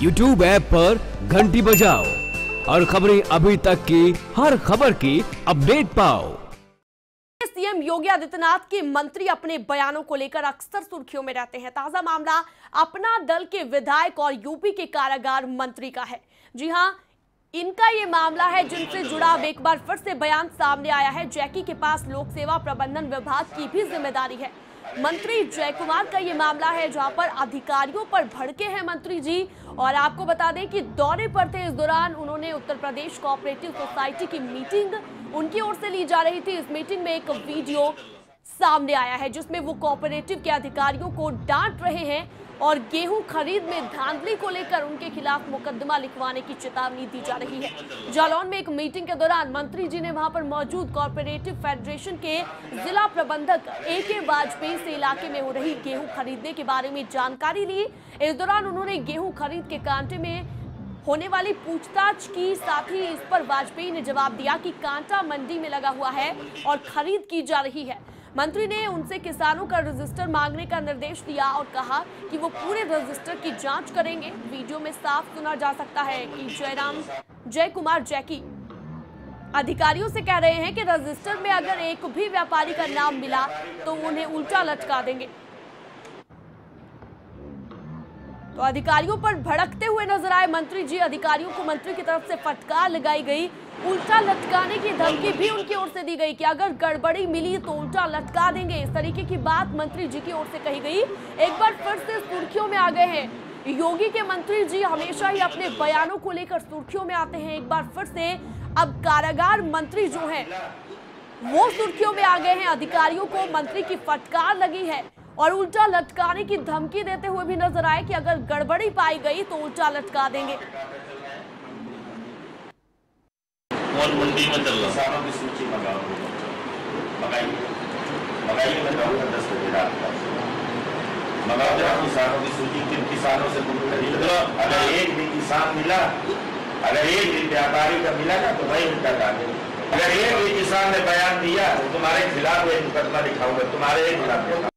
YouTube app पर घंटी बजाओ और खबरें अभी तक की, हर खबर की अपडेट पाओ। सीएम योगी आदित्यनाथ के मंत्री अपने बयानों को लेकर अक्सर सुर्खियों में रहते हैं। ताज़ा मामला अपना दल के विधायक और यूपी के कारागार मंत्री का है। जी हाँ, इनका ये मामला है, जिनसे जुड़ा अब एक बार फिर से बयान सामने आया है। जैकी के पास लोक सेवा प्रबंधन विभाग की भी ज़िम्मेदारी है। मंत्री जयकुमार का ये मामला है, जहाँ पर अधिकारियों पर भड़के हैं मंत्री जी। और आपको बता दें कि दौरे पर थे इस दौरान उन्होंने उत्तर प्रदेश कोऑपरेटिव सोसाइटी की मीटिंग उनकी ओर से ली जा रही थी। इस मीटिंग में एक वीडियो सामने आया है, जिसमें वो कोऑपरेटिव के अधिकारियों को डांट रहे हैं और गेहूँ खरीद में धांधली को लेकर उनके खिलाफ मुकदमा लिखवाने की चेतावनी दी जा रही है। जालौन में एक मीटिंग के दौरान मंत्री जी ने वहाँ पर मौजूद कॉरपोरेटिव फेडरेशन के जिला प्रबंधक ए के वाजपेयी से इलाके में हो रही गेहूँ खरीदने के बारे में जानकारी ली। इस दौरान उन्होंने गेहूँ खरीद के कांटे में होने वाली पूछताछ की, साथ ही इस पर वाजपेयी ने जवाब दिया कि कांटा मंडी में लगा हुआ है और खरीद की जा रही है। मंत्री ने उनसे किसानों का रजिस्टर मांगने का निर्देश दिया और कहा कि वो पूरे रजिस्टर की जाँच करेंगे। वीडियो में साफ़ सुना जा सकता है कि जयराम जय कुमार जैकी अधिकारियों से कह रहे हैं कि रजिस्टर में अगर एक भी व्यापारी का नाम मिला तो उन्हें उल्टा लटका देंगे। तो अधिकारियों पर भड़कते हुए नज़र आए मंत्री जी। अधिकारियों को मंत्री की तरफ़ से फटकार लगाई गई। उल्टा लटकाने की धमकी भी उनकी ओर से दी गई कि अगर गड़बड़ी मिली तो उल्टा लटका देंगे। इस तरीके की बात मंत्री जी की ओर से कही गई। एक बार फिर से सुर्खियों में आ गए हैं। योगी के मंत्री जी हमेशा ही अपने बयानों को लेकर सुर्खियों में आते हैं। एक बार फिर से अब कारागार मंत्री जो हैं, वो सुर्खियों में आ गए हैं। अधिकारियों को मंत्री की फटकार लगी है। और उल्टा लटकाने की धमकी देते हुए भी नज़र आए कि अगर गड़बड़ी पाई गई तो उल्टा लटका देंगे। मंडी में चल रहा। किसानों की सूची किसानों की सूची। किन किसानों से तुम खरीद लो अगर एक भी किसान मिला अगर एक भी व्यापारी का मिला ना तो वही उल्टा डाले अगर एक भी किसान ने बयान दिया तो तुम्हारे खिलाफ एक मुकदमा लिखाऊँगा तुम्हारे एक खिलाफ।